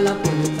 la puerta.